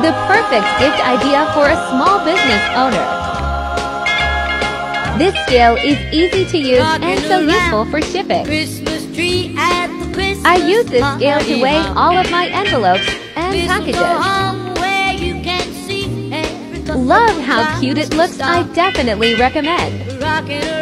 The perfect gift idea for a small business owner. This scale is easy to use and so useful for shipping. I use this scale to weigh all of my envelopes and packages. Love how cute it looks. I definitely recommend.